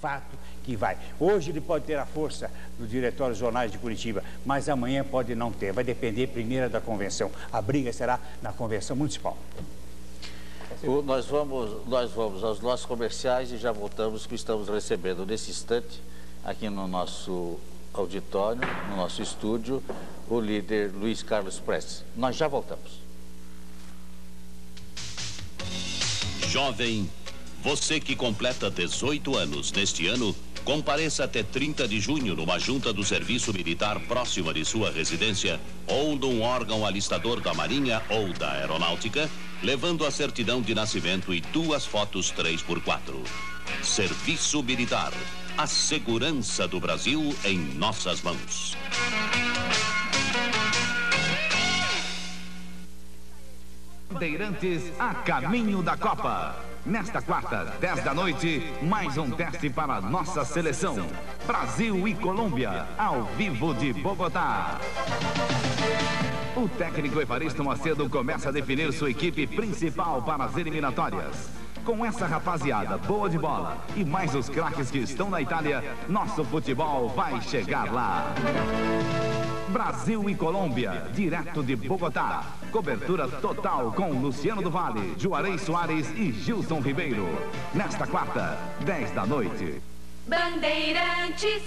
fato que vai. Hoje ele pode ter a força do Diretório Jornais de Curitiba, mas amanhã pode não ter. Vai depender primeiro da convenção. A briga será na convenção municipal. O, nós, vamos, nós vamos aos nossos comerciais e já voltamos, que estamos recebendo nesse instante, aqui no nosso auditório, no nosso estúdio, o líder Luiz Carlos Prestes. Nós já voltamos. Jovem, você que completa 18 anos neste ano, compareça até 30 de junho numa junta do Serviço Militar próxima de sua residência ou num órgão alistador da Marinha ou da Aeronáutica, levando a certidão de nascimento e duas fotos 3x4. Serviço Militar. A segurança do Brasil em nossas mãos. Bandeirantes a caminho da Copa. Nesta quarta, 10 da noite, mais um teste para a nossa seleção. Brasil e Colômbia, ao vivo de Bogotá. O técnico Evaristo Macedo começa a definir sua equipe principal para as eliminatórias. Com essa rapaziada boa de bola e mais os craques que estão na Itália, nosso futebol vai chegar lá. Brasil e Colômbia, direto de Bogotá. Cobertura total com Luciano do Vale, Juarez Soares e Gilson Ribeiro. Nesta quarta, 10 da noite. Bandeirantes.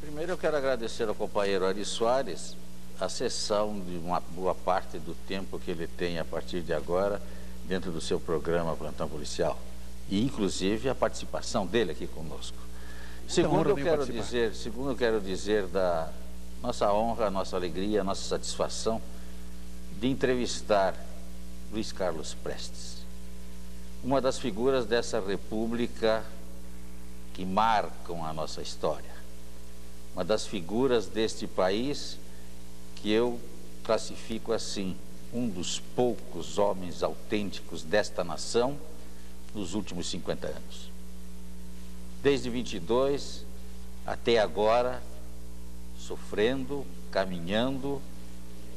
Primeiro eu quero agradecer ao companheiro Ari Soares a cessão de uma boa parte do tempo que ele tem a partir de agora dentro do seu programa Plantão Policial. E inclusive a participação dele aqui conosco. Segundo eu quero dizer, segundo eu quero dizer da nossa honra, nossa alegria, nossa satisfação de entrevistar Luiz Carlos Prestes, uma das figuras dessa república que marcam a nossa história, uma das figuras deste país que eu classifico assim, um dos poucos homens autênticos desta nação nos últimos 50 anos. Desde 22 até agora, sofrendo, caminhando,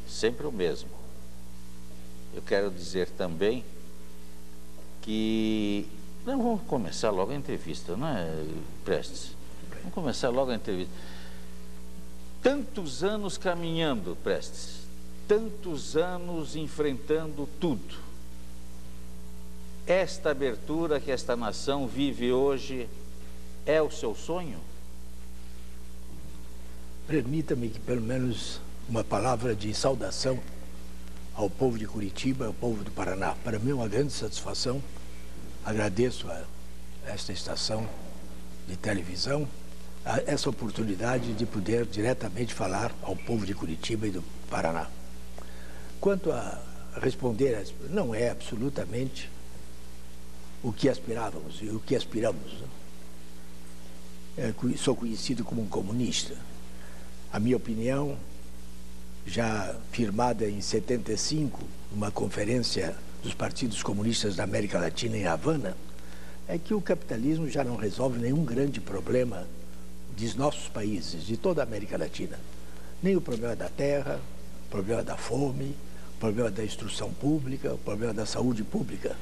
sempre o mesmo. Eu quero dizer também que. Não, vamos começar logo a entrevista, não é, Prestes? Vamos começar logo a entrevista tantos anos caminhando, Prestes, tantos anos enfrentando tudo. Esta abertura que esta nação vive hoje é o seu sonho? Permita-me que pelo menos uma palavra de saudação ao povo de Curitiba, ao povo do Paraná. Para mim é uma grande satisfação. Agradeço a esta estação de televisão essa oportunidade de poder diretamente falar ao povo de Curitiba e do Paraná. Quanto a responder, não é absolutamente o que aspirávamos e o que aspiramos. Né? É, sou conhecido como um comunista. A minha opinião, já firmada em 75, numa conferência dos partidos comunistas da América Latina em Havana, é que o capitalismo já não resolve nenhum grande problema dos nossos países, de toda a América Latina. Nem o problema da terra, o problema da fome, o problema da instrução pública, o problema da saúde pública.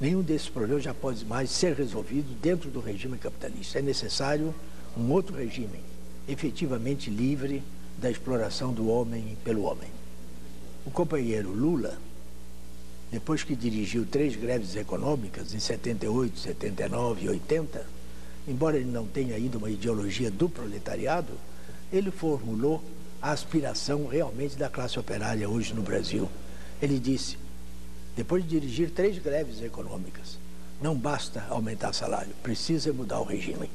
Nenhum desses problemas já pode mais ser resolvido dentro do regime capitalista. É necessário um outro regime, efetivamente livre da exploração do homem pelo homem. O companheiro Lula, depois que dirigiu três greves econômicas em 78, 79 e 80, embora ele não tenha ainda uma ideologia do proletariado, ele formulou a aspiração realmente da classe operária hoje no Brasil. Ele disse, depois de dirigir três greves econômicas, não basta aumentar salário, precisa mudar o regime.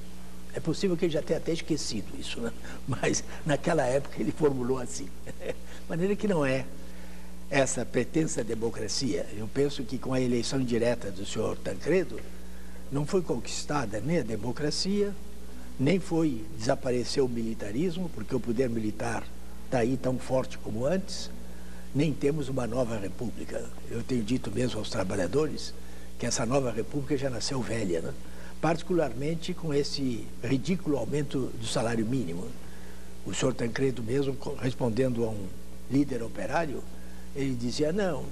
É possível que ele já tenha até esquecido isso, né? mas naquela época ele formulou assim. De maneira que não é essa pretensa democracia. Eu penso que com a eleição direta do senhor Tancredo, não foi conquistada nem a democracia, nem foi desaparecer o militarismo, porque o poder militar está aí tão forte como antes, nem temos uma nova república. Eu tenho dito mesmo aos trabalhadores que essa nova república já nasceu velha, né? particularmente com esse ridículo aumento do salário mínimo. O senhor Tancredo mesmo, respondendo a um líder operário, ele dizia, não,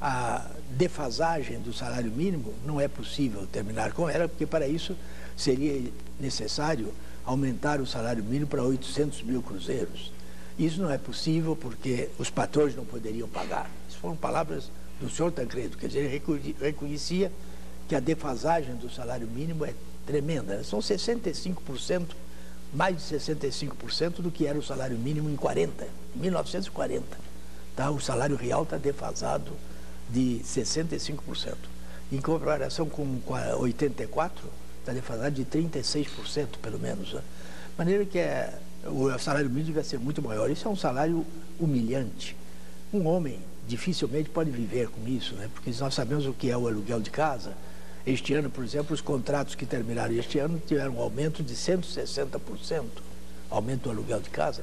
a defasagem do salário mínimo não é possível terminar com ela, porque para isso seria necessário aumentar o salário mínimo para 800 mil cruzeiros. Isso não é possível porque os patrões não poderiam pagar. Isso foram palavras do senhor Tancredo, quer dizer, ele reconhecia que a defasagem do salário mínimo é tremenda. Né? São 65%, mais de 65% do que era o salário mínimo em 40, em 1940. Tá? O salário real está defasado de 65%. Em comparação com 84, está defasado de 36%, pelo menos. Né? Maneira que é, o salário mínimo deve ser muito maior. Isso é um salário humilhante. Um homem dificilmente pode viver com isso, né? porque nós sabemos o que é o aluguel de casa, este ano, por exemplo, os contratos que terminaram este ano tiveram um aumento de 160%, aumento do aluguel de casa.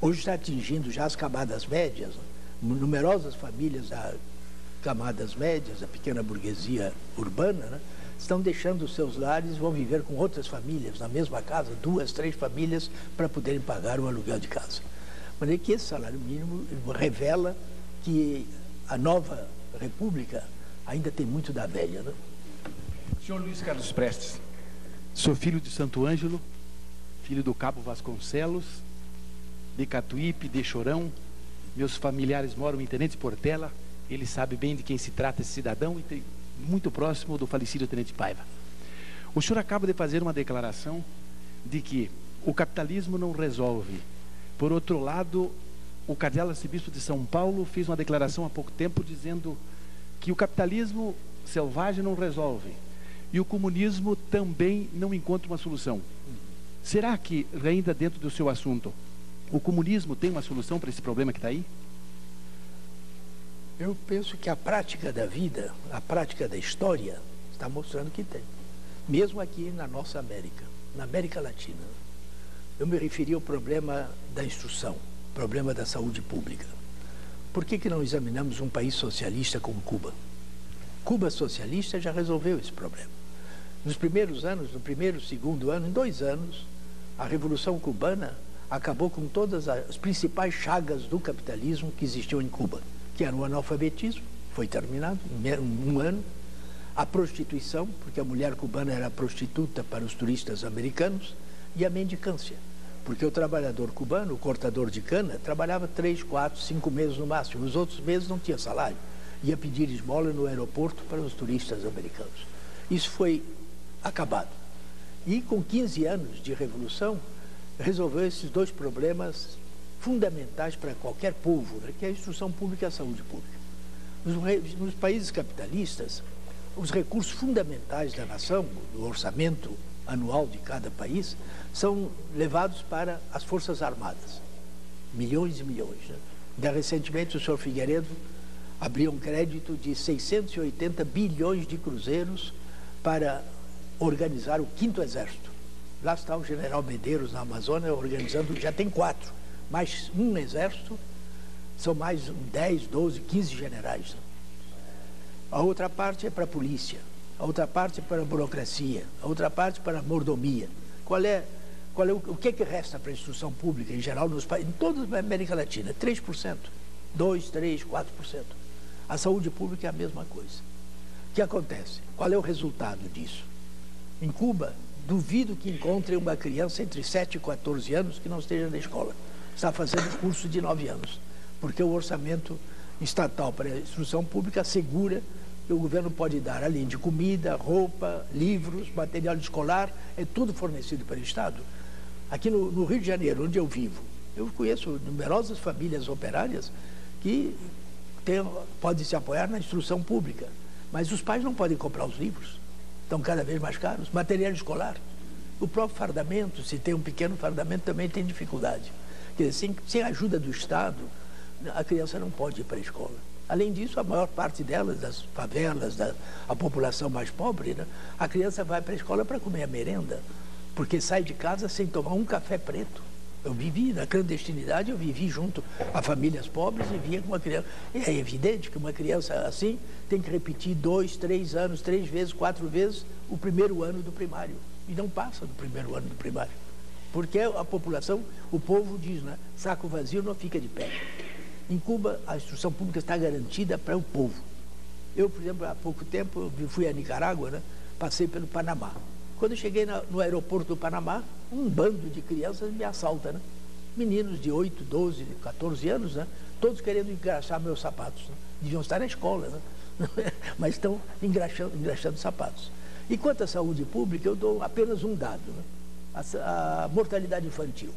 Hoje está atingindo já as camadas médias, numerosas famílias da camadas médias, a pequena burguesia urbana, né, estão deixando os seus lares e vão viver com outras famílias na mesma casa, duas, três famílias, para poderem pagar o aluguel de casa. De maneira que esse salário mínimo revela que a nova república ainda tem muito da velha. Né? Senhor Luiz Carlos Prestes, sou filho de Santo Ângelo, filho do Cabo Vasconcelos, de Catuípe, de Chorão. Meus familiares moram em Tenente Portela. Ele sabe bem de quem se trata esse cidadão e tem, muito próximo do falecido Tenente Paiva. O senhor acaba de fazer uma declaração de que o capitalismo não resolve. Por outro lado, o cardeal arcebispo de São Paulo fez uma declaração há pouco tempo dizendo que o capitalismo selvagem não resolve e o comunismo também não encontra uma solução. Será que, ainda dentro do seu assunto, o comunismo tem uma solução para esse problema que está aí? Eu penso que a prática da vida, a prática da história, está mostrando que tem. Mesmo aqui na nossa América, na América Latina. Eu me referi ao problema da instrução, problema da saúde pública. Por que, que não examinamos um país socialista como Cuba? Cuba socialista já resolveu esse problema. Nos primeiros anos, no primeiro, segundo ano, em dois anos, a Revolução Cubana acabou com todas as principais chagas do capitalismo que existiam em Cuba, que era o analfabetismo, foi terminado um ano, a prostituição, porque a mulher cubana era prostituta para os turistas americanos, e a mendicância, porque o trabalhador cubano, o cortador de cana, trabalhava três, quatro, cinco meses no máximo, os outros meses não tinha salário, ia pedir esmola no aeroporto para os turistas americanos. Isso foi acabado. E com 15 anos de revolução, resolveu esses dois problemas fundamentais para qualquer povo, né, que é a instrução pública e a saúde pública. Nos, nos países capitalistas, os recursos fundamentais da nação, do orçamento anual de cada país, são levados para as Forças Armadas. Milhões e milhões. Né? Ainda recentemente, o senhor Figueiredo abriu um crédito de 680 bilhões de cruzeiros para organizar o quinto exército. Lá está o general Medeiros na Amazônia organizando, já tem quatro, mais um exército, são mais 10, 12, 15 generais. A outra parte é para a polícia, a outra parte é para a burocracia, a outra parte para a mordomia. Qual é, qual é o, o que, é que resta para a instrução pública em geral nos países, em toda a América Latina? 3%, 2, 3, 4%. A saúde pública é a mesma coisa. O que acontece? Qual é o resultado disso? Em Cuba, duvido que encontre uma criança entre 7 e 14 anos que não esteja na escola. Está fazendo curso de 9 anos, porque o orçamento estatal para a instrução pública assegura que o governo pode dar, além de comida, roupa, livros, material escolar, é tudo fornecido pelo Estado. Aqui no, no Rio de Janeiro, onde eu vivo, eu conheço numerosas famílias operárias que podem se apoiar na instrução pública, mas os pais não podem comprar os livros estão cada vez mais caros. Material escolar. O próprio fardamento, se tem um pequeno fardamento, também tem dificuldade. Dizer, sem, sem a ajuda do Estado, a criança não pode ir para a escola. Além disso, a maior parte delas, das favelas, da a população mais pobre, né, a criança vai para a escola para comer a merenda, porque sai de casa sem tomar um café preto. Eu vivi na clandestinidade, eu vivi junto a famílias pobres e via com uma criança. E é evidente que uma criança assim tem que repetir dois, três anos, três vezes, quatro vezes o primeiro ano do primário. E não passa do primeiro ano do primário. Porque a população, o povo diz, né? Saco vazio não fica de pé. Em Cuba, a instrução pública está garantida para o povo. Eu, por exemplo, há pouco tempo, fui a Nicarágua, né? passei pelo Panamá. Quando cheguei no aeroporto do Panamá, um bando de crianças me assalta, né? Meninos de 8, 12, 14 anos, né? Todos querendo engraxar meus sapatos. Né? Deviam estar na escola, né? Mas estão engraxando, engraxando sapatos. E quanto à saúde pública, eu dou apenas um dado, né? A, a mortalidade infantil.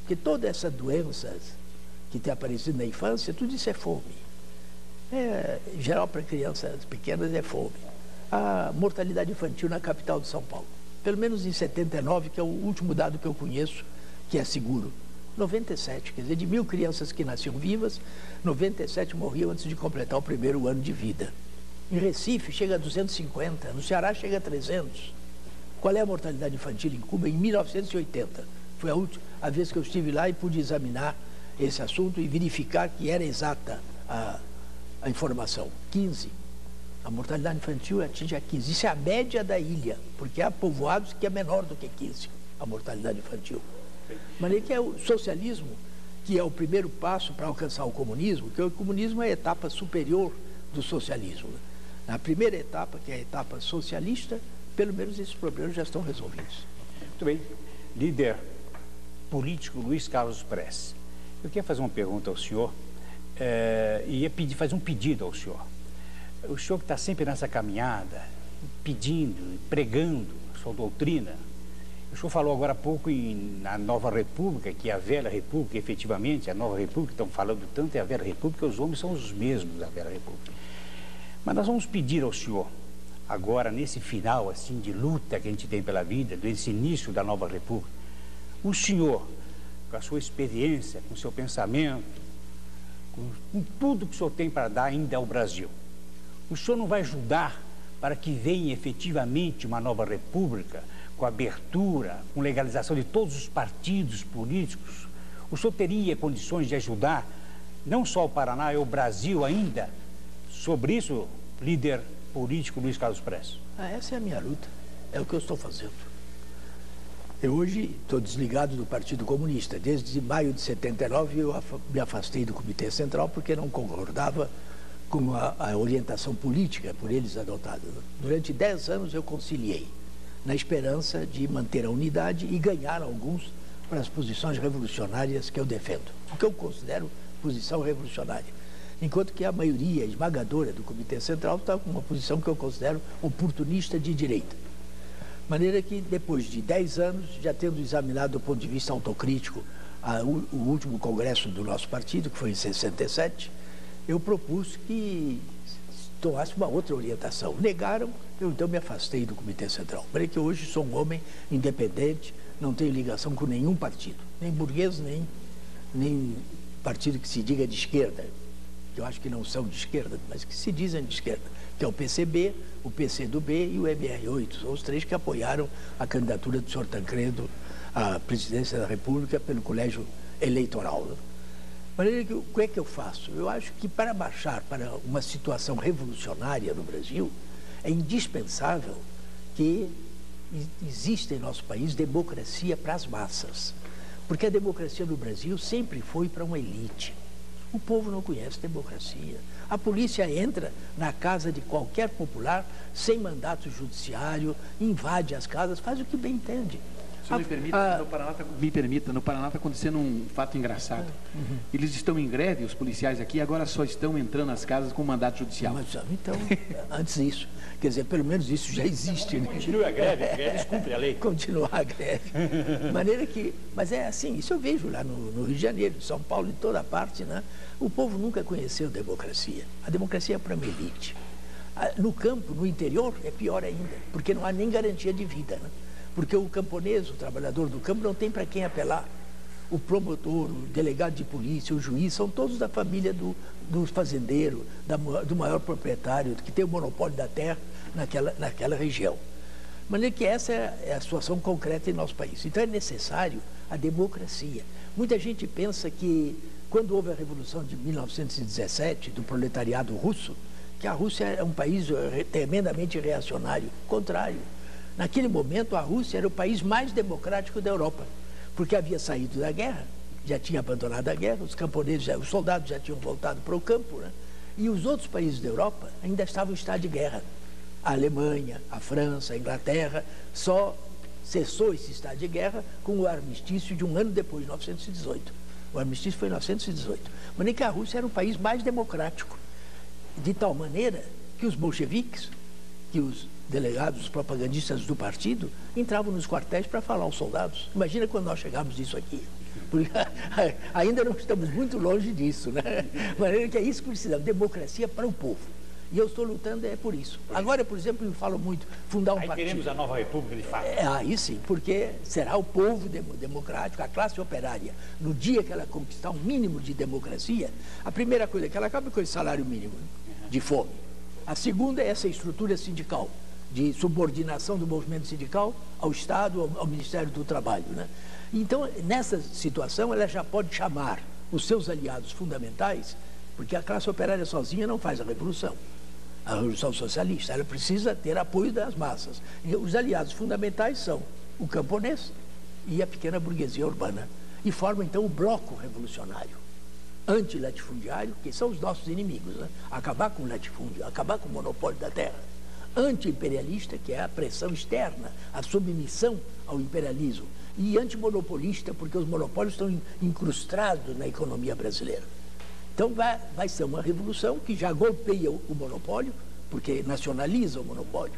Porque todas essas doenças que têm aparecido na infância, tudo isso é fome. É, em geral, para crianças pequenas, é fome a mortalidade infantil na capital de São Paulo. Pelo menos em 79, que é o último dado que eu conheço, que é seguro. 97, quer dizer, de mil crianças que nasciam vivas, 97 morriam antes de completar o primeiro ano de vida. Em Recife chega a 250, no Ceará chega a 300. Qual é a mortalidade infantil em Cuba? Em 1980. Foi a, última, a vez que eu estive lá e pude examinar esse assunto e verificar que era exata a, a informação. 15 a mortalidade infantil atinge a 15. Isso é a média da ilha, porque há povoados que é menor do que 15 a mortalidade infantil. De maneira que é o socialismo, que é o primeiro passo para alcançar o comunismo, que o comunismo é a etapa superior do socialismo. Na primeira etapa, que é a etapa socialista, pelo menos esses problemas já estão resolvidos. Muito bem. Líder político Luiz Carlos Prestes, eu queria fazer uma pergunta ao senhor é, e ia pedir, fazer um pedido ao senhor o senhor que está sempre nessa caminhada, pedindo, pregando sua doutrina, o senhor falou agora há pouco em, na Nova República, que é a velha República, efetivamente, a Nova República, estão falando tanto, é a velha República, os homens são os mesmos da velha República. Mas nós vamos pedir ao senhor, agora nesse final assim de luta que a gente tem pela vida, desse início da Nova República, o senhor, com a sua experiência, com o seu pensamento, com, com tudo que o senhor tem para dar ainda ao Brasil, o senhor não vai ajudar para que venha efetivamente uma nova república, com abertura, com legalização de todos os partidos políticos? O senhor teria condições de ajudar não só o Paraná, é o Brasil ainda? Sobre isso, líder político Luiz Carlos Prestes. Ah, essa é a minha luta. É o que eu estou fazendo. Eu hoje estou desligado do Partido Comunista. Desde maio de 79 eu me afastei do Comitê Central porque não concordava com a, a, orientação política por eles adotada. Durante dez anos eu conciliei, na esperança de manter a unidade e ganhar alguns para as posições revolucionárias que eu defendo, o que eu considero posição revolucionária. Enquanto que a maioria esmagadora do Comitê Central está com uma posição que eu considero oportunista de direita. Maneira que, depois de dez anos, já tendo examinado do ponto de vista autocrítico a, o, o último congresso do nosso partido, que foi em 67, eu propus que tomasse uma outra orientação. Negaram, eu então me afastei do Comitê Central. Falei que hoje sou um homem independente, não tenho ligação com nenhum partido, nem burguês, nem, nem partido que se diga de esquerda, que eu acho que não são de esquerda, mas que se dizem de esquerda, que é o PCB, o PCdoB e o MR8, são os três que apoiaram a candidatura do senhor Tancredo à presidência da República pelo colégio eleitoral. Que, o que é que eu faço? Eu acho que para baixar para uma situação revolucionária no Brasil, é indispensável que exista em nosso país democracia para as massas. Porque a democracia no Brasil sempre foi para uma elite. O povo não conhece democracia. A polícia entra na casa de qualquer popular sem mandato judiciário, invade as casas, faz o que bem entende. Se me permita, a, no Paraná tá, me permita, no Paraná está acontecendo um fato engraçado. Uhum. Eles estão em greve, os policiais aqui, agora só estão entrando nas casas com mandato judicial. Mas, então, antes disso, quer dizer, pelo menos isso já existe. Né? Continua a greve, eles cumprem a lei. Continuar a greve. maneira que, mas é assim, isso eu vejo lá no, no Rio de Janeiro, em São Paulo, em toda parte, né? O povo nunca conheceu democracia. A democracia é para uma elite. No campo, no interior, é pior ainda, porque não há nem garantia de vida. Né? Porque o camponês, o trabalhador do campo, não tem para quem apelar. O promotor, o delegado de polícia, o juiz, são todos da família do, do fazendeiro, da, do maior proprietário, que tem o monopólio da terra naquela, naquela região. De maneira que essa é a situação concreta em nosso país. Então é necessário a democracia. Muita gente pensa que quando houve a Revolução de 1917 do proletariado russo, que a Rússia é um país tremendamente reacionário. Contrário. Naquele momento, a Rússia era o país mais democrático da Europa, porque havia saído da guerra, já tinha abandonado a guerra, os camponeses, já, os soldados já tinham voltado para o campo, né? e os outros países da Europa ainda estavam em estado de guerra. A Alemanha, a França, a Inglaterra, só cessou esse estado de guerra com o armistício de um ano depois, 1918. O armistício foi em 1918. Mas nem que a Rússia era o país mais democrático, de tal maneira que os bolcheviques, que os delegados, os propagandistas do partido, entravam nos quartéis para falar aos soldados. Imagina quando nós chegamos disso aqui. Porque ainda não estamos muito longe disso, né? Mas é isso que precisamos, democracia para o povo. E eu estou lutando é por isso. Agora, por exemplo, eu falo muito, fundar um Aí partido. teremos a nova república de fato. É, aí sim, porque será o povo demo- democrático, a classe operária, no dia que ela conquistar um mínimo de democracia, a primeira coisa que ela acaba com esse salário mínimo de fome. A segunda é essa estrutura sindical, de subordinação do movimento sindical ao Estado, ao, ao Ministério do Trabalho. Né? Então, nessa situação, ela já pode chamar os seus aliados fundamentais, porque a classe operária sozinha não faz a revolução a Revolução Socialista. Ela precisa ter apoio das massas. E os aliados fundamentais são o camponês e a pequena burguesia urbana. E formam, então, o bloco revolucionário, anti-latifundiário, que são os nossos inimigos. Né? Acabar com o latifúndio, acabar com o monopólio da terra. Anti-imperialista, que é a pressão externa, a submissão ao imperialismo. E antimonopolista, porque os monopólios estão in- incrustados na economia brasileira. Então vai, vai ser uma revolução que já golpeia o, o monopólio, porque nacionaliza o monopólio,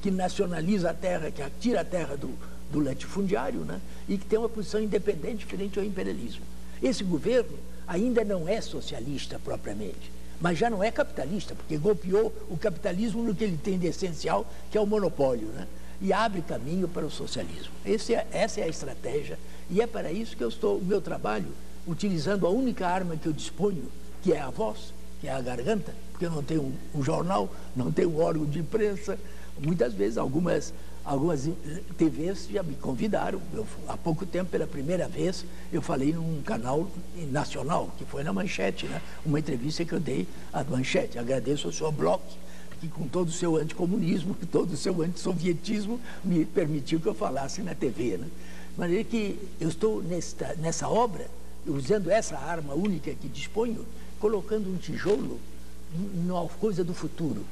que nacionaliza a terra, que tira a terra do, do latifundiário, né? e que tem uma posição independente frente ao imperialismo. Esse governo ainda não é socialista propriamente, mas já não é capitalista, porque golpeou o capitalismo no que ele tem de essencial, que é o monopólio, né? e abre caminho para o socialismo. É- essa é a estratégia, e é para isso que eu estou, o meu trabalho, utilizando a única arma que eu disponho, que é a voz, que é a garganta, porque eu não tenho um, um jornal, não tenho um órgão de imprensa. Muitas vezes, algumas, algumas TVs já me convidaram. Eu, há pouco tempo, pela primeira vez, eu falei num canal nacional, que foi na Manchete, né? uma entrevista que eu dei à Manchete. Agradeço ao senhor Bloch, que com todo o seu anticomunismo, todo o seu antissovietismo, me permitiu que eu falasse na TV. Né? De maneira que eu estou nesta, nessa obra, usando essa arma única que disponho, colocando um tijolo numa coisa do futuro.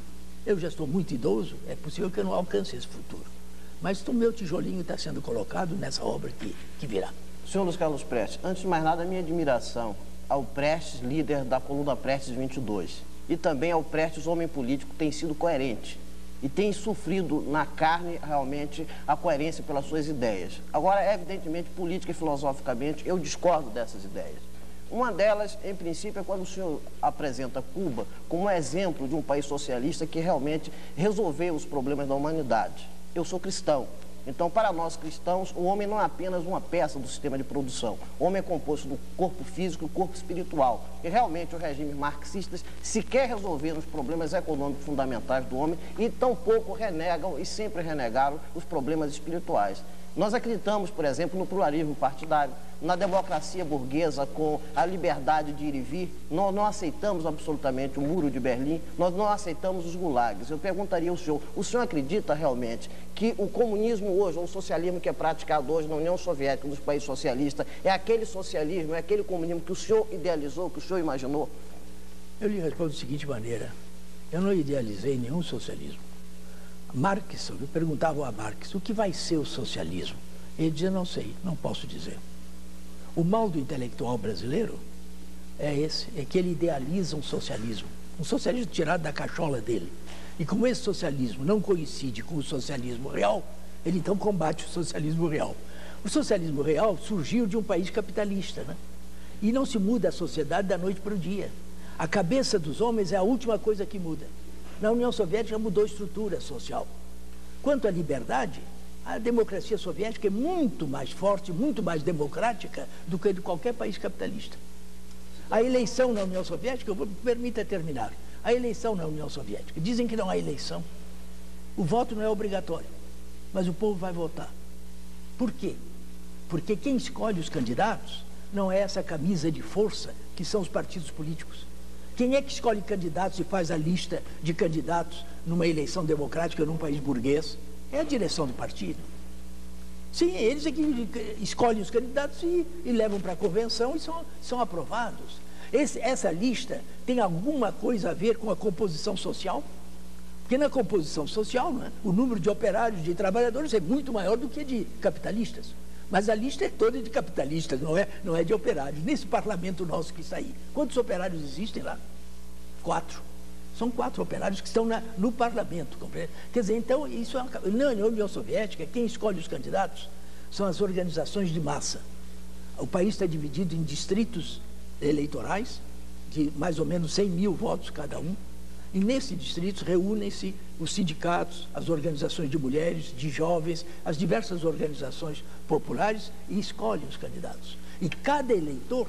Eu já estou muito idoso, é possível que eu não alcance esse futuro. Mas o meu tijolinho está sendo colocado nessa obra que, que virá. Senhor Luiz Carlos Prestes, antes de mais nada, a minha admiração ao Prestes, líder da coluna Prestes 22, e também ao Prestes, homem político, tem sido coerente e tem sofrido na carne realmente a coerência pelas suas ideias. Agora, evidentemente, política e filosoficamente, eu discordo dessas ideias. Uma delas, em princípio, é quando o senhor apresenta Cuba como um exemplo de um país socialista que realmente resolveu os problemas da humanidade. Eu sou cristão, então, para nós cristãos, o homem não é apenas uma peça do sistema de produção. O homem é composto do corpo físico e do corpo espiritual. E realmente os regimes marxistas sequer resolveram os problemas econômicos fundamentais do homem e tampouco renegam e sempre renegaram os problemas espirituais. Nós acreditamos, por exemplo, no pluralismo partidário, na democracia burguesa com a liberdade de ir e vir. Nós não aceitamos absolutamente o muro de Berlim, nós não aceitamos os gulags. Eu perguntaria ao senhor, o senhor acredita realmente que o comunismo hoje, ou o socialismo que é praticado hoje na União Soviética, nos países socialistas, é aquele socialismo, é aquele comunismo que o senhor idealizou, que o senhor imaginou? Eu lhe respondo da seguinte maneira: eu não idealizei nenhum socialismo. Marx, eu perguntava a Marx, o que vai ser o socialismo? Ele dizia, não sei, não posso dizer. O mal do intelectual brasileiro é esse, é que ele idealiza um socialismo, um socialismo tirado da cachola dele. E como esse socialismo não coincide com o socialismo real, ele então combate o socialismo real. O socialismo real surgiu de um país capitalista, né? E não se muda a sociedade da noite para o dia. A cabeça dos homens é a última coisa que muda. Na União Soviética mudou a estrutura social. Quanto à liberdade, a democracia soviética é muito mais forte, muito mais democrática do que de qualquer país capitalista. A eleição na União Soviética, eu vou, permita terminar. A eleição na União Soviética, dizem que não há eleição. O voto não é obrigatório. mas o povo vai votar. Por quê? Porque quem escolhe os candidatos não é essa camisa de força que são os partidos políticos. Quem é que escolhe candidatos e faz a lista de candidatos numa eleição democrática num país burguês? É a direção do partido. Sim, eles é que escolhem os candidatos e, e levam para a convenção e são, são aprovados. Esse, essa lista tem alguma coisa a ver com a composição social? Porque na composição social, né, o número de operários, de trabalhadores é muito maior do que de capitalistas. Mas a lista é toda de capitalistas, não é, não é de operários. Nesse parlamento nosso que está aí, quantos operários existem lá? Quatro. São quatro operários que estão na, no parlamento. Compreende? Quer dizer, então, isso é uma, na União Soviética, quem escolhe os candidatos são as organizações de massa. O país está dividido em distritos eleitorais, de mais ou menos 100 mil votos cada um. E nesses distritos reúnem-se os sindicatos, as organizações de mulheres, de jovens, as diversas organizações populares e escolhem os candidatos. E cada eleitor,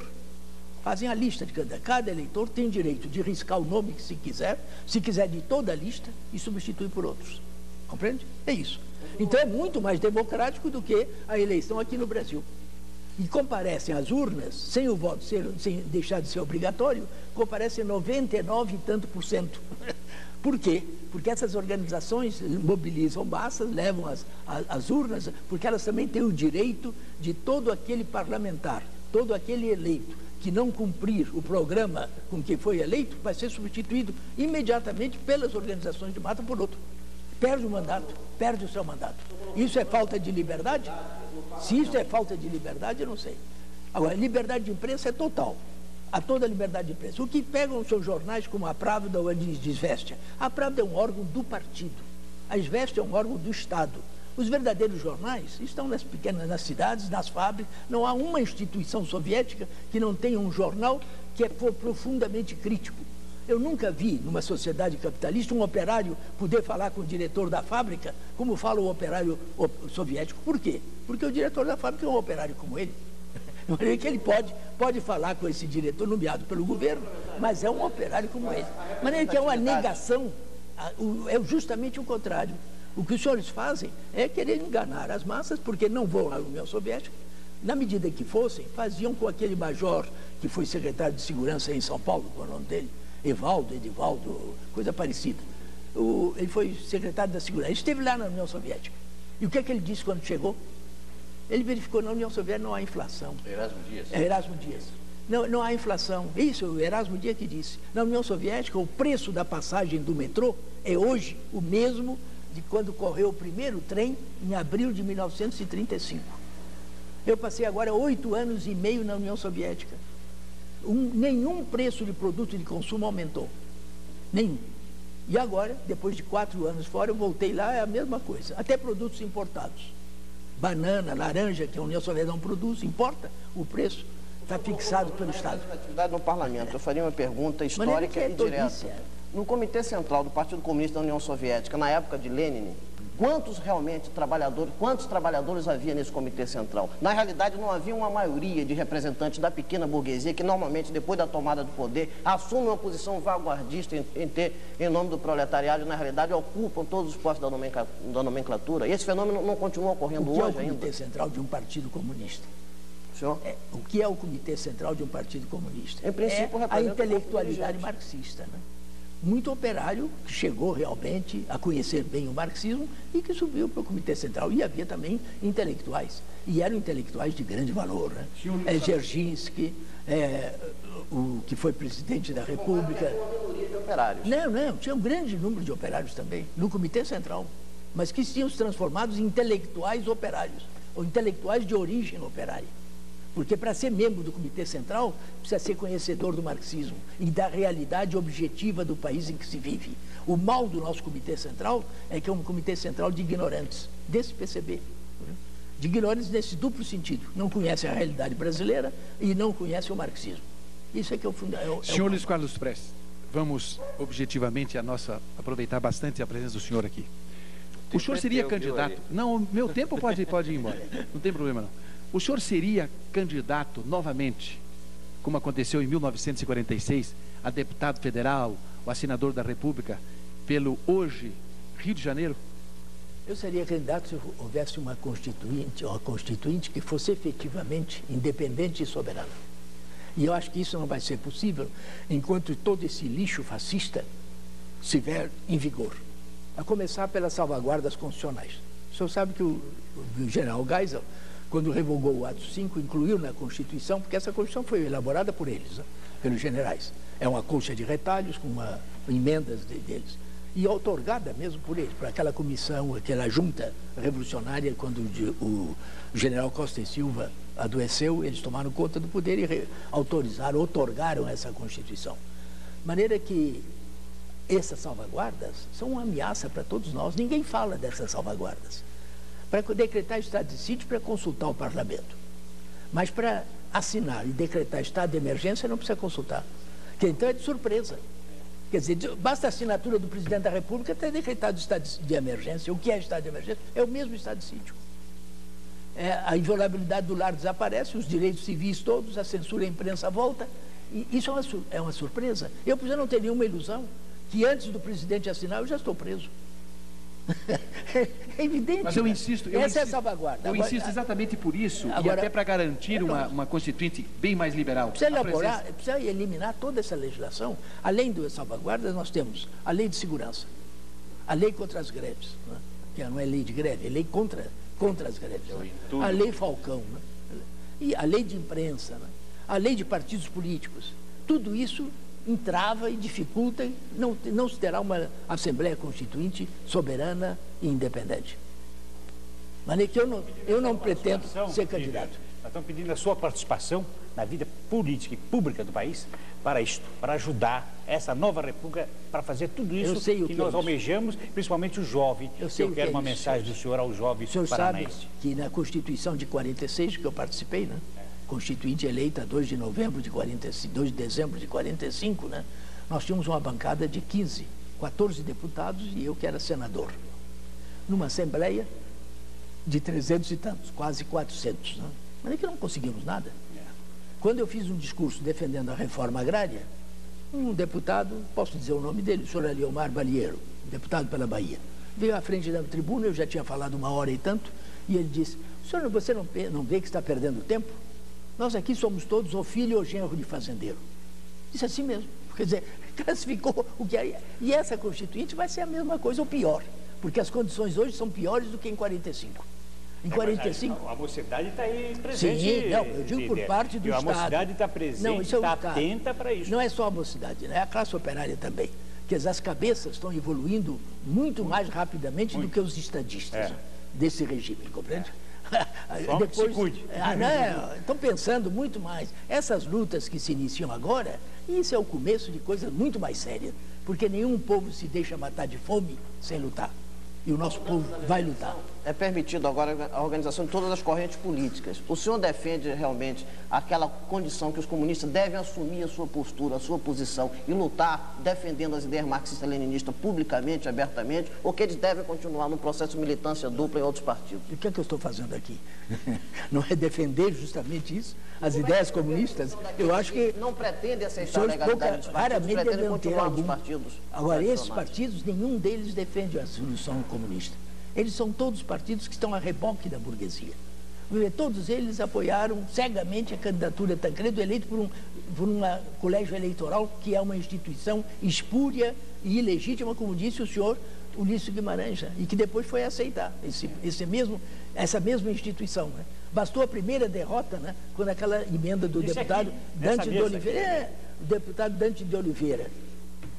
fazem a lista de candidatos, cada eleitor tem direito de riscar o nome que se quiser, se quiser de toda a lista e substituir por outros. Compreende? É isso. Então é muito mais democrático do que a eleição aqui no Brasil e comparecem às urnas, sem o voto ser, sem deixar de ser obrigatório, comparecem 99 e tanto por cento. Por quê? Porque essas organizações mobilizam massas, levam as, as, as, urnas, porque elas também têm o direito de todo aquele parlamentar, todo aquele eleito que não cumprir o programa com que foi eleito, vai ser substituído imediatamente pelas organizações de mata por outro. Perde o mandato, perde o seu mandato. Isso é falta de liberdade? Se isso é falta de liberdade, eu não sei. Agora, liberdade de imprensa é total. Há toda a liberdade de imprensa. O que pegam são jornais como a Pravda ou a Desvestia. A Pravda é um órgão do partido. A Esvestia é um órgão do Estado. Os verdadeiros jornais estão nas pequenas, nas cidades, nas fábricas. Não há uma instituição soviética que não tenha um jornal que é profundamente crítico. Eu nunca vi, numa sociedade capitalista, um operário poder falar com o diretor da fábrica como fala o operário soviético. Por quê? Porque o diretor da fábrica é um operário como ele. É que ele pode, pode falar com esse diretor nomeado pelo governo, mas é um operário como ele. Mas é que é uma negação, é justamente o contrário. O que os senhores fazem é querer enganar as massas, porque não vão à União Soviética. Na medida que fossem, faziam com aquele major que foi secretário de segurança em São Paulo, qual é o nome dele? Evaldo, Edivaldo, coisa parecida. O, ele foi secretário da Segurança. Ele esteve lá na União Soviética. E o que é que ele disse quando chegou? Ele verificou na União Soviética não há inflação. Erasmo Dias. É Erasmo Dias. Não, não há inflação. Isso, o Erasmo Dias que disse. Na União Soviética, o preço da passagem do metrô é hoje o mesmo de quando correu o primeiro trem em abril de 1935. Eu passei agora oito anos e meio na União Soviética um, nenhum preço de produto de consumo aumentou. Nenhum. E agora, depois de quatro anos fora, eu voltei lá, é a mesma coisa. Até produtos importados. Banana, laranja, que a União Soviética não produz, importa, o preço está fixado pelo Estado. Atividade no parlamento. Eu faria uma pergunta histórica é e direta. No Comitê Central do Partido Comunista da União Soviética, na época de Lenin, quantos realmente trabalhadores, quantos trabalhadores havia nesse comitê central? Na realidade, não havia uma maioria de representantes da pequena burguesia que normalmente, depois da tomada do poder, assumem uma posição vanguardista em, em ter, em nome do proletariado, e na realidade ocupam todos os postos da nomenclatura. E esse fenômeno não continua ocorrendo hoje ainda. O que é o comitê ainda? central de um partido comunista? É, o que é o comitê central de um partido comunista? Em princípio, é a intelectualidade marxista, né? Muito operário que chegou realmente a conhecer bem o marxismo e que subiu para o Comitê Central. E havia também intelectuais, e eram intelectuais de grande valor. Né? É, Dzerzhinsky, é, o que foi presidente da República. Não, não, tinha um grande número de operários também, no Comitê Central, mas que tinham se transformado em intelectuais operários, ou intelectuais de origem operária. Porque para ser membro do Comitê Central, precisa ser conhecedor do marxismo e da realidade objetiva do país em que se vive. O mal do nosso Comitê Central é que é um Comitê Central de ignorantes, desse PCB. De ignorantes nesse duplo sentido. Não conhecem a realidade brasileira e não conhecem o marxismo. Isso é que é o fundamental. É senhor Luiz Carlos Prestes, vamos objetivamente a nossa aproveitar bastante a presença do senhor aqui. O senhor seria candidato? Não, meu tempo pode, pode ir embora. Não tem problema não. O senhor seria candidato novamente, como aconteceu em 1946, a deputado federal, o assinador da República, pelo hoje Rio de Janeiro? Eu seria candidato se houvesse uma constituinte, uma constituinte que fosse efetivamente independente e soberana. E eu acho que isso não vai ser possível enquanto todo esse lixo fascista estiver em vigor. A começar pelas salvaguardas constitucionais. O senhor sabe que o, o general Geisel, quando revogou o ato 5, incluiu na Constituição, porque essa Constituição foi elaborada por eles, né, pelos generais. É uma colcha de retalhos com uma, emendas de, deles. E outorgada mesmo por eles, por aquela comissão, aquela junta revolucionária, quando o, general Costa e Silva adoeceu, eles tomaram conta do poder e autorizaram, outorgaram essa Constituição. De maneira que essas salvaguardas são uma ameaça para todos nós. Ninguém fala dessas salvaguardas. Para decretar estado de sítio, para consultar o parlamento. Mas para assinar e decretar estado de emergência, não precisa consultar. Que então é de surpresa. Quer dizer, basta a assinatura do presidente da República ter decretado estado de emergência. O que é estado de emergência? É o mesmo estado de sítio. É, a inviolabilidade do lar desaparece, os direitos civis todos, a censura à imprensa volta. E isso é uma, é uma surpresa. Eu, por exemplo, não tenho nenhuma ilusão que antes do presidente assinar eu já estou preso. É evidente. Mas eu insisto. Eu Essa insisto, é a salvaguarda. Eu Agora, insisto exatamente por isso, agora, e até para garantir é uma, uma constituinte bem mais liberal. Precisa elaborar, presença- precisa eliminar toda essa legislação. Além das salvaguardas, nós temos a lei de segurança, a lei contra as greves, né? que não é lei de greve, é lei contra, contra as greves. né? A lei Falcão, né? e a lei de imprensa, né? a lei de partidos políticos. Tudo isso entrava e dificulta, não, não se terá uma Assembleia Constituinte soberana e independente. Mas é que eu não, eu não pretendo ser candidato. Nós estamos pedindo a sua participação na vida política e pública do país para isto, para ajudar essa nova república para fazer tudo isso Eu que, que é nós isso. almejamos, principalmente o jovem. Eu sei que quero é uma isso, mensagem do senhor ao jovem O senhor sabe paranaense. que na Constituição de 46, que eu participei, né? Constituinte eleita 2 de novembro de 45, 2 de dezembro de 45, né? Nós tínhamos uma bancada de 15, 14 deputados e eu que era senador. Numa Assembleia de 300 e tantos, quase 400, né? Mas é que não conseguimos nada. Quando eu fiz um discurso defendendo a reforma agrária, um deputado, posso dizer o nome dele, o senhor Aliomar Balieiro, deputado pela Bahia, veio à frente da tribuna, eu já tinha falado uma hora e tanto, e ele disse, senhor, você não vê que está perdendo tempo? Nós aqui somos todos o filho ou genro de fazendeiro. Disse assim mesmo. Quer dizer, classificou o que é. E essa constituinte vai ser a mesma coisa ou pior, porque as condições hoje são piores do que em 45. Em 45, A, a mocidade está aí presente. Sim, não, eu digo por parte do e a Estado. mocidade está presente, isso é está Estado. atenta para isso. Não é só a mocidade, né? é a classe operária também. Quer dizer, as cabeças estão evoluindo muito mais rapidamente do que os estadistas É. desse regime, compreende? Só que se cuide. Não, estão pensando muito mais. Essas lutas que se iniciam agora, isso é o começo de coisas muito mais sérias, porque nenhum povo se deixa matar de fome sem lutar. E o nosso povo vai lutar. É permitido agora a organização de todas as correntes políticas. O senhor defende realmente aquela condição que os comunistas devem assumir a sua postura, a sua posição e lutar defendendo as ideias marxistas-leninistas publicamente, abertamente, ou que eles devem continuar no processo de militância dupla em outros partidos? E o que é que eu estou fazendo aqui? Não é defender justamente isso? As ideias comunistas? Eu acho que Não pretende aceitar a legalidade dos partidos, ter continuar algum... partidos. Agora, esses partidos, nenhum deles defende a solução comunista. Eles são todos partidos que estão a reboque da burguesia. Todos eles apoiaram cegamente a candidatura de Tancredo, eleito por um, por um colégio eleitoral que é uma instituição espúria e ilegítima, como disse o senhor Ulisses Guimarães, né? e que depois foi aceitar esse, esse mesmo, essa mesma instituição. né? Bastou a primeira derrota, né? quando aquela emenda do Isso deputado aqui, Dante de Oliveira, aqui. é, o deputado Dante de Oliveira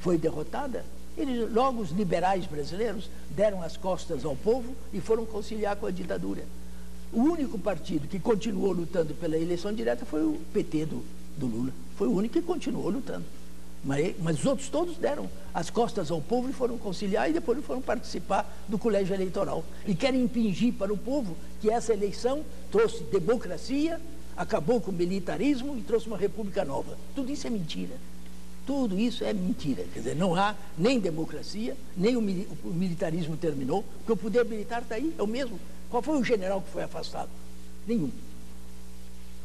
foi derrotada, eles, logo os liberais brasileiros deram as costas ao povo e foram conciliar com a ditadura. O único partido que continuou lutando pela eleição direta foi o PT do, do Lula. Foi o único que continuou lutando. Mas, mas os outros todos deram as costas ao povo e foram conciliar e depois foram participar do colégio eleitoral. E querem impingir para o povo que essa eleição trouxe democracia, acabou com o militarismo e trouxe uma república nova. Tudo isso é mentira. Tudo isso é mentira. Quer dizer, não há nem democracia, nem o, o militarismo terminou, porque o poder militar está aí, é o mesmo. Qual foi o general que foi afastado? Nenhum.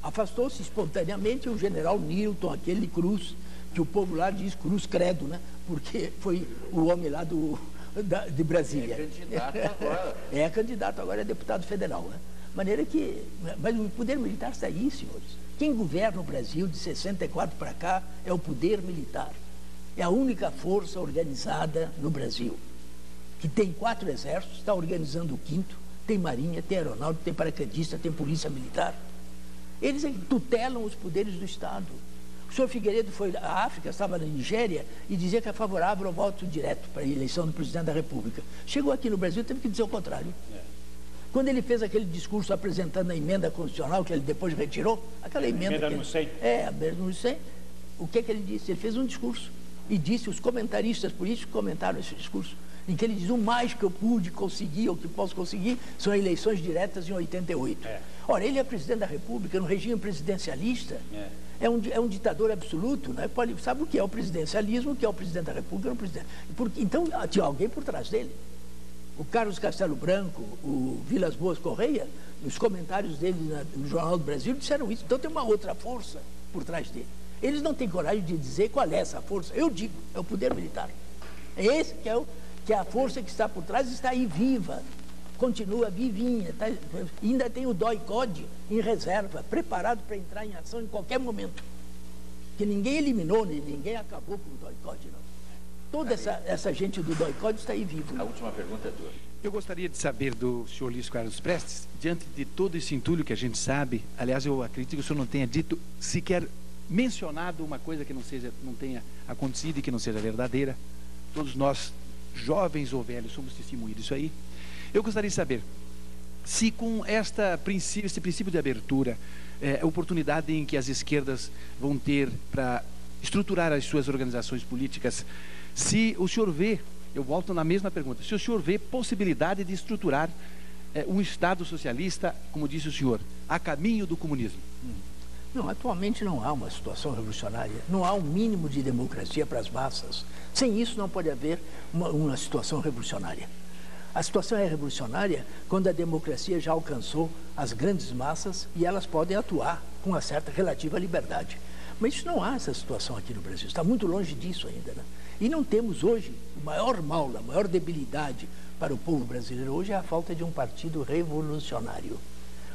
Afastou-se espontaneamente o general Newton, aquele Cruz, que o povo lá diz Cruz Credo, né? Porque foi o homem lá do, da, de Brasília. É candidato agora. É candidato agora, é deputado federal. Né? Maneira que. Mas o poder militar está aí, senhores. Quem governa o Brasil de 64 para cá é o poder militar. É a única força organizada no Brasil. Que tem quatro exércitos, está organizando o quinto, tem marinha, tem aeronáutica, tem paraquedista, tem polícia militar. Eles tutelam os poderes do Estado. O senhor Figueiredo foi à África, estava na Nigéria, e dizia que é favorável ao voto direto para a eleição do presidente da República. Chegou aqui no Brasil, teve que dizer o contrário. É. Quando ele fez aquele discurso apresentando a emenda constitucional, que ele depois retirou, aquela emenda. Emenda no 100. É, a emenda no 100. O que, é que ele disse? Ele fez um discurso. E disse, os comentaristas políticos comentaram esse discurso, em que ele diz: o mais que eu pude conseguir, ou que posso conseguir, são eleições diretas em 88. É. Ora, ele é presidente da República, no regime presidencialista. É. É, um, é um ditador absoluto, né? Pode, sabe o que é o presidencialismo, o que é o presidente da República, o presidente. Porque, então, tinha alguém por trás dele. O Carlos Castelo Branco, o Vilas Boas Correia, nos comentários dele no Jornal do Brasil, disseram isso. Então tem uma outra força por trás dele. Eles não têm coragem de dizer qual é essa força. Eu digo, é o poder militar. É esse que é, o, que é a força que está por trás, está aí viva, continua vivinha. Tá, ainda tem o DOI-COD em reserva, preparado para entrar em ação em qualquer momento. Que ninguém eliminou, ninguém acabou com o DOI-COD, não. Toda essa, essa gente do DOI-COD está aí viva. A última pergunta é tua. Eu gostaria de saber do senhor Luiz Carlos Prestes, diante de todo esse entulho que a gente sabe, aliás, eu acredito que o senhor não tenha dito sequer mencionado uma coisa que não seja não tenha acontecido e que não seja verdadeira. Todos nós, jovens ou velhos, somos testemunhas disso aí. Eu gostaria de saber se com esta princípio, esse princípio de abertura, é, a oportunidade em que as esquerdas vão ter para estruturar as suas organizações políticas, se o senhor vê, eu volto na mesma pergunta, se o senhor vê possibilidade de estruturar é, um Estado socialista, como disse o senhor, a caminho do comunismo. Não, atualmente não há uma situação revolucionária, não há um mínimo de democracia para as massas. Sem isso não pode haver uma, uma situação revolucionária. A situação é revolucionária quando a democracia já alcançou as grandes massas e elas podem atuar com uma certa relativa liberdade. Mas isso não há essa situação aqui no Brasil, está muito longe disso ainda. Né? E não temos hoje o maior mal, a maior debilidade para o povo brasileiro hoje é a falta de um partido revolucionário.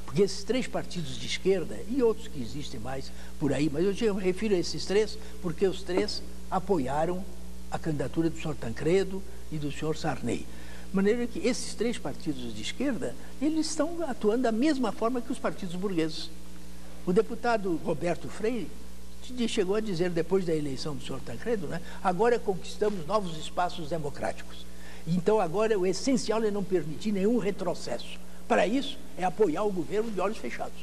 Porque esses três partidos de esquerda, e outros que existem mais por aí, mas eu me refiro a esses três porque os três apoiaram a candidatura do senhor Tancredo e do senhor Sarney. De maneira que esses três partidos de esquerda, eles estão atuando da mesma forma que os partidos burgueses. O deputado Roberto Freire chegou a dizer, depois da eleição do senhor Tancredo, né, agora conquistamos novos espaços democráticos. Então, agora, o essencial é não permitir nenhum retrocesso. Para isso, é apoiar o governo de olhos fechados.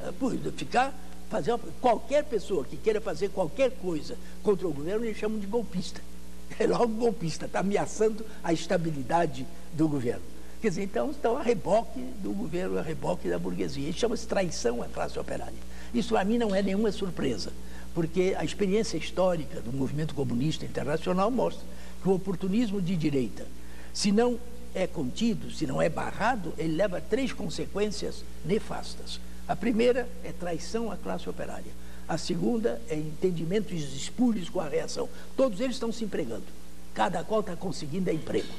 É, ficar, fazer qualquer pessoa que queira fazer qualquer coisa contra o governo, eles chamam de golpista. É logo golpista, está ameaçando a estabilidade do governo. Quer dizer, então estão a reboque do governo, a reboque da burguesia. Isso chama-se traição à classe operária. Isso a mim não é nenhuma surpresa, porque a experiência histórica do movimento comunista internacional mostra que o oportunismo de direita, se não é contido, se não é barrado, ele leva a três consequências nefastas. A primeira é traição à classe operária. A segunda é entendimentos espúrios com a reação. Todos eles estão se empregando. Cada qual está conseguindo é emprego.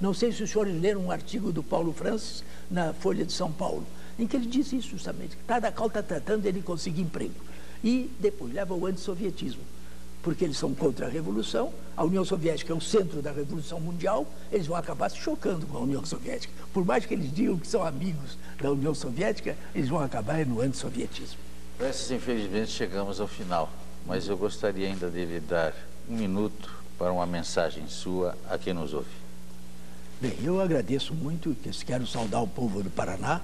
Não sei se os senhores leram um artigo do Paulo Francis na Folha de São Paulo, em que ele diz isso justamente. Cada qual está tratando de ele conseguir emprego. E depois leva ao antissovietismo porque eles são contra a Revolução, a União Soviética é o centro da Revolução Mundial, eles vão acabar se chocando com a União Soviética. Por mais que eles digam que são amigos da União Soviética, eles vão acabar no antissovietismo. Prestes, infelizmente, chegamos ao final, mas eu gostaria ainda de lhe dar um minuto para uma mensagem sua a quem nos ouve. Bem, eu agradeço muito, quero saudar o povo do Paraná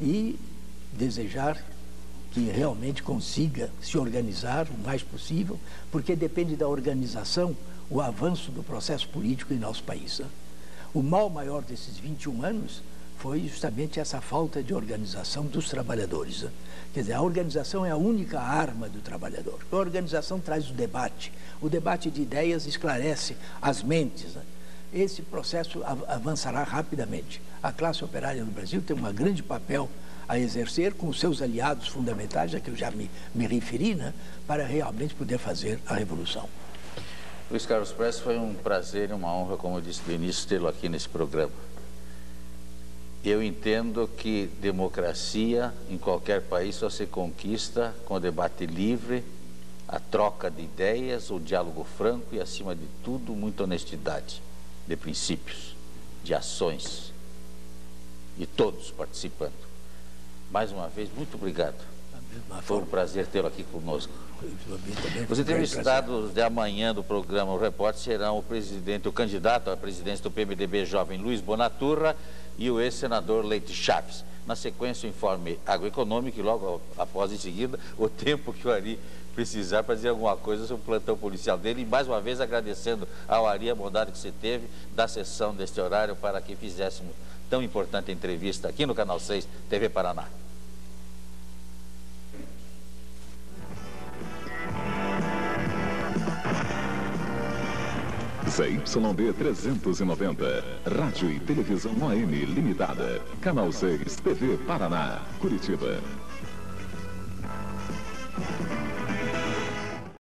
e desejar que realmente consiga se organizar o mais possível, porque depende da organização o avanço do processo político em nosso país. Né? O mal maior desses 21 anos foi justamente essa falta de organização dos trabalhadores. Né? Quer dizer, a organização é a única arma do trabalhador. A organização traz o debate. O debate de ideias esclarece as mentes. Né? Esse processo avançará rapidamente. A classe operária no Brasil tem um grande papel a exercer com seus aliados fundamentais, a que eu já me, me referi, né, para realmente poder fazer a revolução. Luiz Carlos Prestes, foi um prazer e uma honra, como eu disse no início, tê-lo aqui nesse programa. Eu entendo que democracia em qualquer país só se conquista com debate livre, a troca de ideias, o diálogo franco e, acima de tudo, muita honestidade de princípios, de ações. E todos participando. Mais uma vez, muito obrigado. Foi um prazer tê-lo aqui conosco. Os entrevistados de amanhã do programa O Repórter serão o presidente, o candidato à presidência do PMDB jovem Luiz Bonaturra e o ex-senador Leite Chaves. Na sequência, o informe agroeconômico e logo após em seguida o tempo que o Ari precisar para dizer alguma coisa sobre o plantão policial dele. E mais uma vez agradecendo ao Ari a bondade que você teve da sessão deste horário para que fizéssemos tão importante entrevista aqui no Canal 6 TV Paraná. ZYD 390, Rádio e Televisão AM Limitada, Canal 6, TV Paraná, Curitiba.